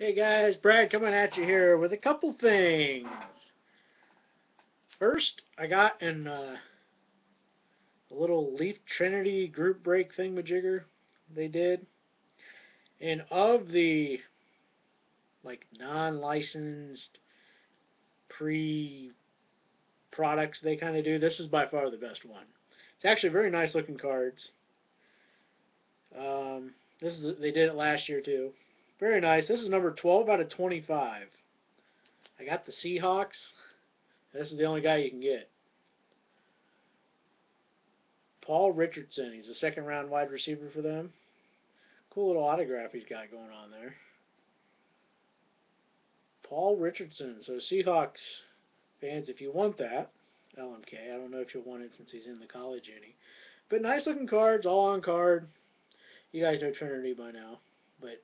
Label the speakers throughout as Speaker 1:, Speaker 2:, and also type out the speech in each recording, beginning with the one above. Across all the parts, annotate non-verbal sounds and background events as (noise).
Speaker 1: Hey guys, Brad coming at you here with a couple things. First, I got in uh, a little Leaf Trinity group break thingamajigger they did. And of the like non-licensed pre products they kind of do, this is by far the best one. It's actually very nice looking cards. Um, this is they did it last year too. Very nice. This is number 12 out of 25. I got the Seahawks. This is the only guy you can get. Paul Richardson. He's a second round wide receiver for them. Cool little autograph he's got going on there. Paul Richardson. So Seahawks fans, if you want that, LMK, I don't know if you'll want it since he's in the college uni. But nice looking cards, all on card. You guys know Trinity by now. But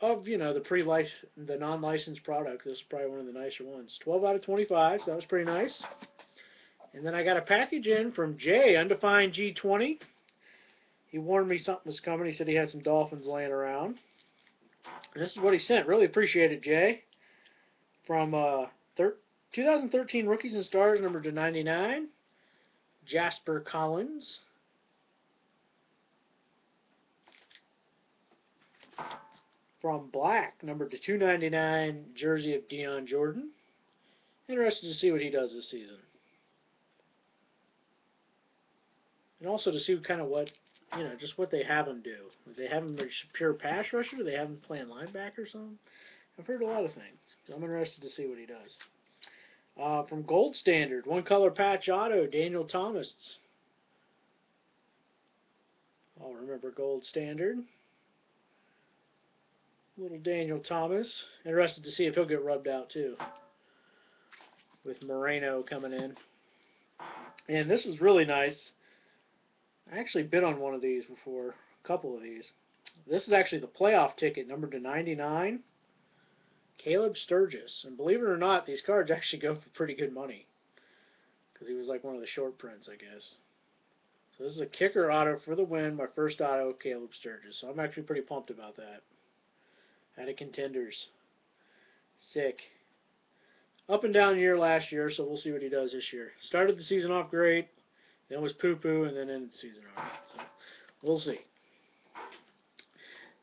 Speaker 1: of you know the pre the non-licensed product, this is probably one of the nicer ones. 12 out of 25, so that was pretty nice. And then I got a package in from Jay, Undefined G20. He warned me something was coming. He said he had some dolphins laying around. And this is what he sent. Really appreciate it, Jay. From uh, 2013 Rookies and Stars, number to 99, Jasper Collins. From Black, number to 299, jersey of Dion Jordan. Interested to see what he does this season. And also to see kind of what, you know, just what they have him do. Do they have him a pure pass rusher? Do they have him playing linebacker or something? I've heard a lot of things. I'm interested to see what he does. Uh, from Gold Standard, one color patch auto, Daniel Thomas. I'll remember Gold Standard. Little Daniel Thomas. Interested to see if he'll get rubbed out too. With Moreno coming in. And this was really nice. I actually bid on one of these before. A couple of these. This is actually the playoff ticket, number to 99. Caleb Sturgis. And believe it or not, these cards (laughs) actually go for pretty good money. Because he was like one of the short prints, I guess. So this is a kicker auto for the win. My first auto, Caleb Sturgis. So I'm actually pretty pumped about that. Out of contenders. Sick. Up and down year last year, so we'll see what he does this year. Started the season off great, then was poo poo, and then ended the season alright. So we'll see.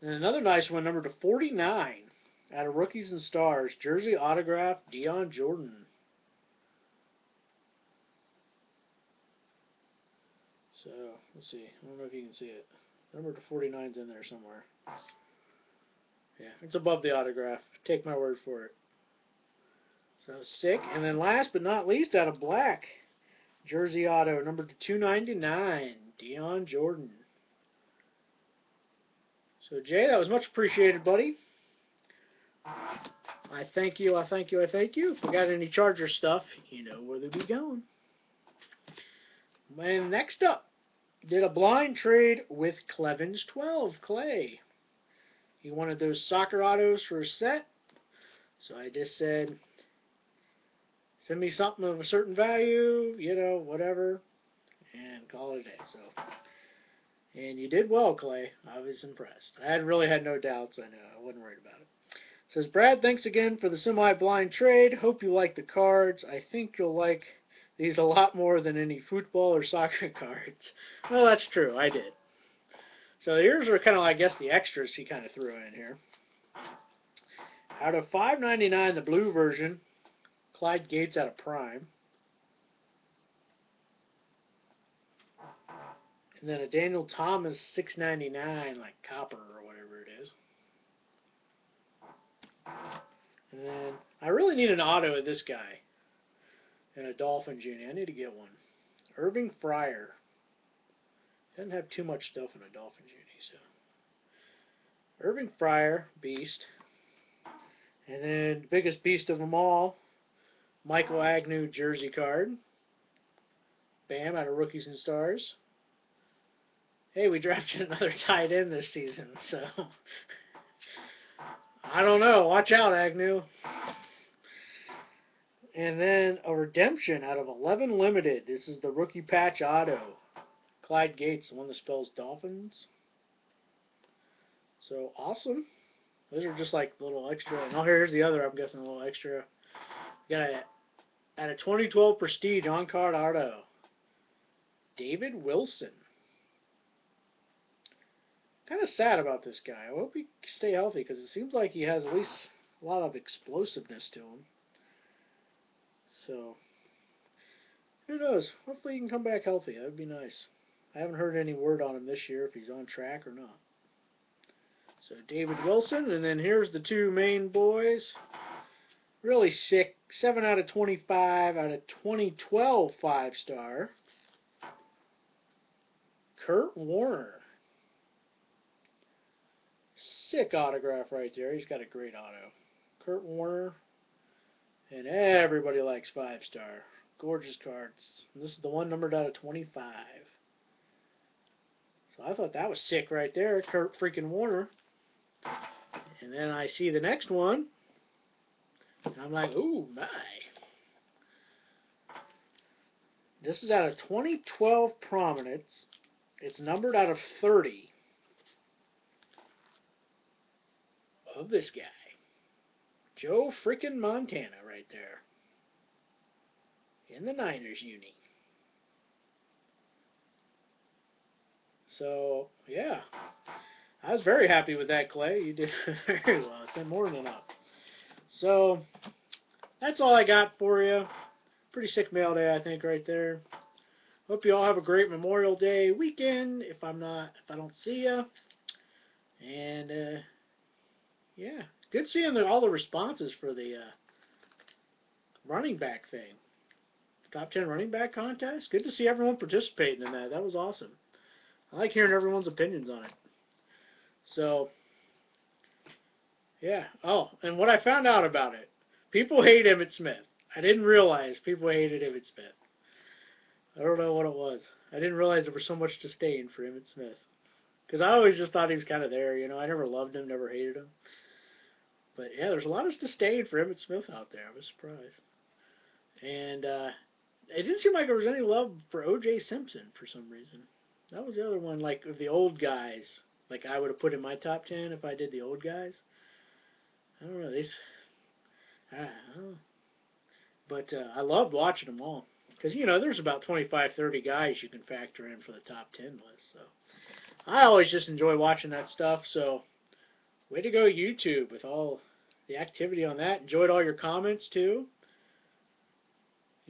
Speaker 1: And another nice one, number to 49, out of Rookies and Stars, jersey autograph, Dion Jordan. So let's see. I don't know if you can see it. Number to 49's in there somewhere. Yeah, it's above the autograph. Take my word for it. So sick. And then last but not least, out of black, Jersey Auto, number 299, Dion Jordan. So Jay, that was much appreciated, buddy. I thank you, I thank you, I thank you. If we got any Charger stuff, you know where they'll be going. And next up, did a blind trade with Clevans 12, Clay. He wanted those soccer autos for a set. So I just said, send me something of a certain value, you know, whatever, and call it a day. So, and you did well, Clay. I was impressed. I had really had no doubts. I know I wasn't worried about it. Says Brad, thanks again for the semi-blind trade. Hope you like the cards. I think you'll like these a lot more than any football or soccer (laughs) cards. Well, that's true. I did. So here's are kind of, I guess, the extras he kind of threw in here. Out of 5.99, the blue version, Clyde Gates out of Prime. And then a Daniel Thomas 6.99, like copper or whatever it is. And then I really need an auto of this guy. And a Dolphin Junior. I need to get one. Irving Fryar. Doesn't have too much stuff in a Dolphin Uni, so. Irving Fryar, beast. And then biggest beast of them all, Michael Egnew jersey card. Bam, out of Rookies and Stars. Hey, we drafted (laughs) another tight end this season, so (laughs) I don't know. Watch out, Egnew. And then a redemption out of 11 limited. This is the rookie patch auto. Clyde Gates, the one that spells dolphins. So awesome. Those are just like little extra. And oh, here's the other. I'm guessing a little extra. Got a at a 2012 Prestige on card auto. David Wilson. Kind of sad about this guy. I hope he stay healthy because it seems like he has at least a lot of explosiveness to him. So, who knows? Hopefully he can come back healthy. That would be nice. I haven't heard any word on him this year if he's on track or not. So David Wilson, and then here's the two main boys. Really sick. 7 out of 25 out of 2012 five star. Kurt Warner. Sick autograph right there. He's got a great auto. Kurt Warner. And everybody likes five star. Gorgeous cards. This is the one numbered out of 25. I thought that was sick right there. Kurt freaking Warner. And then I see the next one. And I'm like, ooh, my. This is out of 2012 Prominence. It's numbered out of 30 of this guy. Joe freaking Montana right there. In the Niners uni. So, yeah. I was very happy with that, Clay. You did (laughs) very well. I said more than enough. So, that's all I got for you. Pretty sick mail day, I think, right there. Hope you all have a great Memorial Day weekend. If I'm not, if I don't see you, and uh, yeah, good seeing the, all the responses for the uh, running back thing, top ten running back contest. Good to see everyone participating in that. That was awesome. I like hearing everyone's opinions on it. So, yeah. Oh, and what I found out about it, people hate Emmitt Smith. I didn't realize people hated Emmitt Smith. I don't know what it was. I didn't realize there was so much disdain for Emmitt Smith. Because I always just thought he was kind of there, you know. I never loved him, never hated him. But yeah, there's a lot of disdain for Emmitt Smith out there. I was surprised. And uh, it didn't seem like there was any love for O.J. Simpson for some reason. That was the other one, like the old guys. Like I would have put in my top ten if I did the old guys. I don't know. These, I don't. But uh, I loved watching them all. Because, you know, there's about 25, 30 guys you can factor in for the top 10 list. So I always just enjoy watching that stuff. So way to go, YouTube, with all the activity on that. Enjoyed all your comments, too.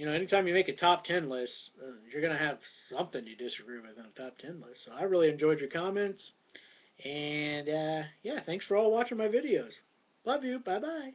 Speaker 1: You know, anytime you make a top 10 list, uh, you're going to have something you disagree with in a top 10 list. So I really enjoyed your comments. And, uh, yeah, thanks for all watching my videos. Love you. Bye-bye.